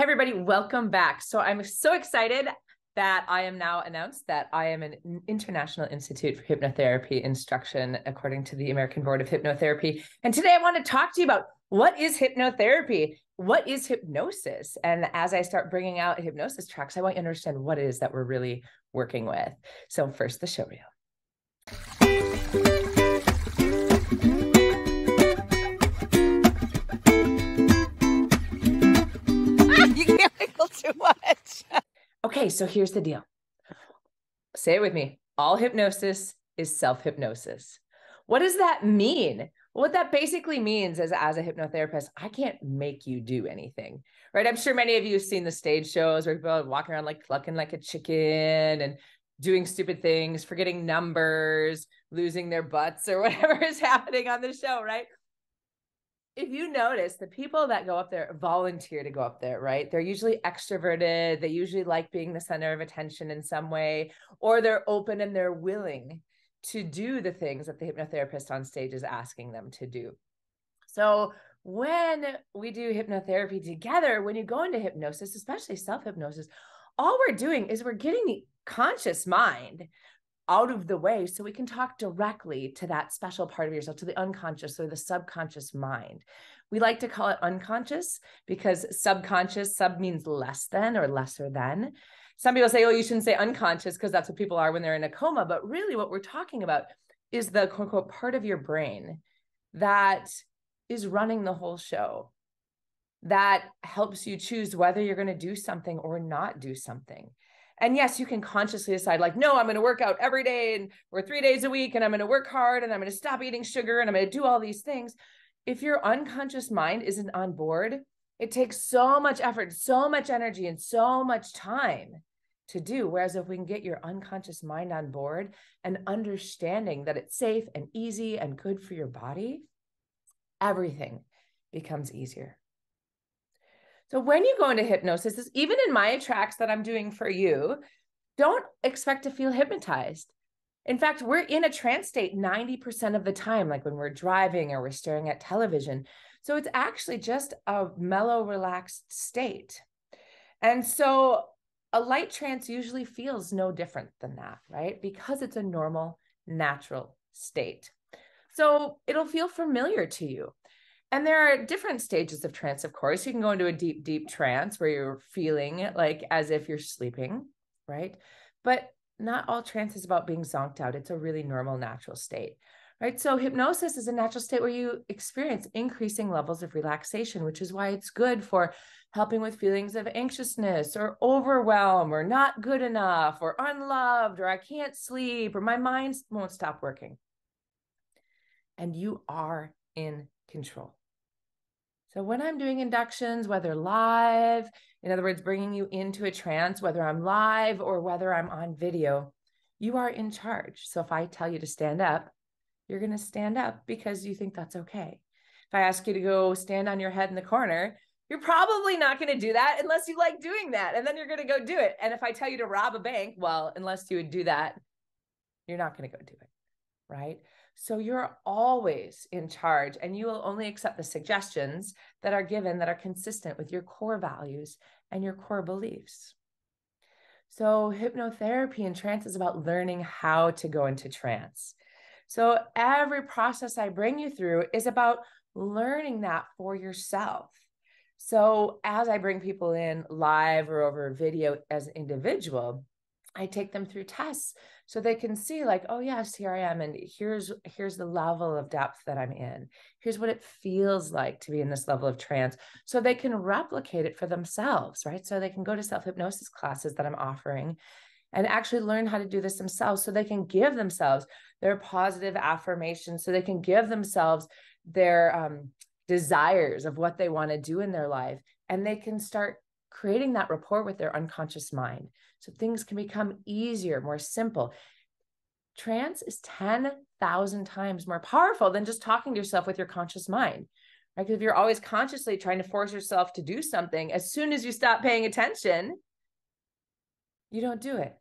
Hey, everybody, welcome back. So, I'm so excited that I am now announced that I am an International Institute for Hypnotherapy Instruction, according to the American Board of Hypnotherapy. And today I want to talk to you about what is hypnotherapy? What is hypnosis? And as I start bringing out hypnosis tracks, I want you to understand what it is that we're really working with. So, first, the show reel. too much. okay, so here's the deal. Say it with me. All hypnosis is self hypnosis. What does that mean? What that basically means is, as a hypnotherapist, I can't make you do anything, right? I'm sure many of you have seen the stage shows where people are walking around like clucking like a chicken and doing stupid things, forgetting numbers, losing their butts, or whatever is happening on the show, right? If you notice the people that go up there volunteer to go up there, right? They're usually extroverted. They usually like being the center of attention in some way, or they're open and they're willing to do the things that the hypnotherapist on stage is asking them to do. So when we do hypnotherapy together, when you go into hypnosis, especially self hypnosis, all we're doing is we're getting the conscious mind out of the way so we can talk directly to that special part of yourself, to the unconscious or the subconscious mind. We like to call it unconscious because subconscious, sub means less than or lesser than. Some people say, oh, you shouldn't say unconscious because that's what people are when they're in a coma. But really, what we're talking about is the quote unquote part of your brain that is running the whole show, that helps you choose whether you're going to do something or not do something and yes, you can consciously decide, like, no, I'm going to work out every day and or three days a week, and I'm going to work hard and I'm going to stop eating sugar and I'm going to do all these things. If your unconscious mind isn't on board, it takes so much effort, so much energy, and so much time to do. Whereas if we can get your unconscious mind on board and understanding that it's safe and easy and good for your body, everything becomes easier. So when you go into hypnosis, even in my tracks that I'm doing for you, don't expect to feel hypnotized. In fact, we're in a trance state 90% of the time, like when we're driving or we're staring at television. So it's actually just a mellow, relaxed state. And so a light trance usually feels no different than that, right? Because it's a normal, natural state. So it'll feel familiar to you. And there are different stages of trance, of course. You can go into a deep, deep trance where you're feeling like as if you're sleeping, right? But not all trance is about being zonked out. It's a really normal, natural state, right? So, hypnosis is a natural state where you experience increasing levels of relaxation, which is why it's good for helping with feelings of anxiousness or overwhelm or not good enough or unloved or I can't sleep or my mind won't stop working. And you are in control. So when I'm doing inductions, whether live, in other words, bringing you into a trance, whether I'm live or whether I'm on video, you are in charge. So if I tell you to stand up, you're going to stand up because you think that's okay. If I ask you to go stand on your head in the corner, you're probably not going to do that unless you like doing that. And then you're going to go do it. And if I tell you to rob a bank, well, unless you would do that, you're not going to go do it. Right. So you're always in charge and you will only accept the suggestions that are given that are consistent with your core values and your core beliefs. So hypnotherapy and trance is about learning how to go into trance. So every process I bring you through is about learning that for yourself. So as I bring people in live or over video as an individual, I take them through tests so they can see like oh yes here i am and here's here's the level of depth that i'm in. Here's what it feels like to be in this level of trance. So they can replicate it for themselves right? So they can go to self hypnosis classes that i'm offering and actually learn how to do this themselves so they can give themselves their positive affirmations so they can give themselves their um, desires of what they want to do in their life and they can start creating that rapport with their unconscious mind so things can become easier, more simple. Trance is 10,000 times more powerful than just talking to yourself with your conscious mind. Right? Because if you're always consciously trying to force yourself to do something, as soon as you stop paying attention, you don't do it.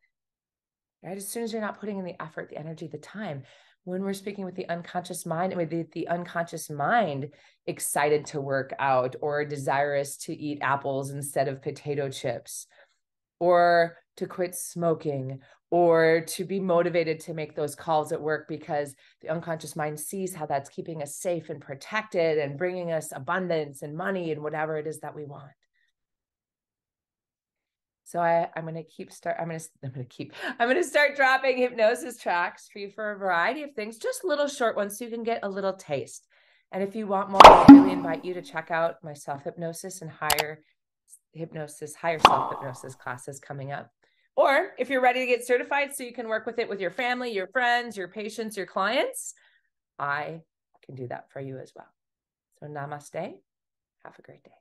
Right? As soon as you're not putting in the effort, the energy, the time. when we're speaking with the unconscious mind, with the, the unconscious mind excited to work out or desirous to eat apples instead of potato chips or to quit smoking or to be motivated to make those calls at work because the unconscious mind sees how that's keeping us safe and protected and bringing us abundance and money and whatever it is that we want. So I, I'm going to keep start. I'm going to, I'm going to keep, I'm going to start dropping hypnosis tracks for you for a variety of things, just little short ones so you can get a little taste. And if you want more, I really invite you to check out my self hypnosis and higher hypnosis, higher self hypnosis classes coming up. Or if you're ready to get certified so you can work with it with your family, your friends, your patients, your clients, I can do that for you as well. So namaste. Have a great day.